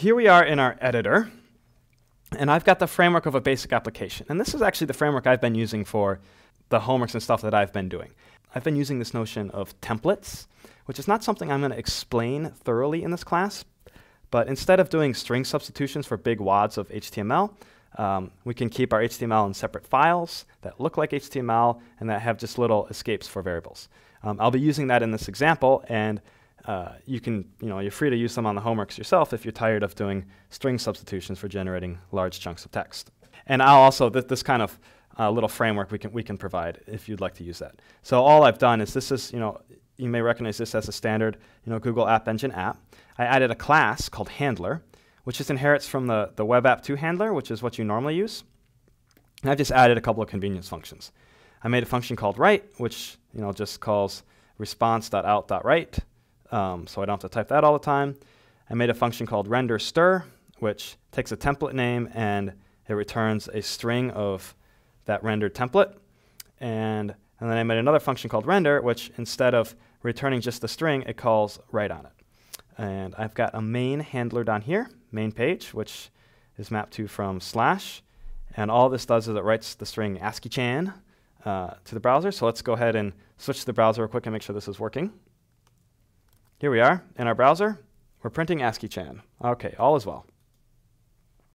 here we are in our editor, and I've got the framework of a basic application. And this is actually the framework I've been using for the homeworks and stuff that I've been doing. I've been using this notion of templates, which is not something I'm going to explain thoroughly in this class, but instead of doing string substitutions for big wads of HTML, um, we can keep our HTML in separate files that look like HTML and that have just little escapes for variables. Um, I'll be using that in this example, and uh, you can, you know, you're free to use them on the homeworks yourself if you're tired of doing string substitutions for generating large chunks of text. And I'll also, th this kind of uh, little framework we can, we can provide if you'd like to use that. So all I've done is this is, you know, you may recognize this as a standard, you know, Google App Engine app. I added a class called Handler, which just inherits from the, the web app 2 handler, which is what you normally use. And I've just added a couple of convenience functions. I made a function called write, which you know just calls response.out.write, um, so I don't have to type that all the time. I made a function called render stir, which takes a template name and it returns a string of that rendered template. And, and then I made another function called render, which instead of returning just the string, it calls write on it. And I've got a main handler down here, main page, which is mapped to from slash. And all this does is it writes the string ASCII-chan uh, to the browser. So let's go ahead and switch to the browser real quick and make sure this is working. Here we are in our browser. We're printing ASCII-chan. Okay, all is well.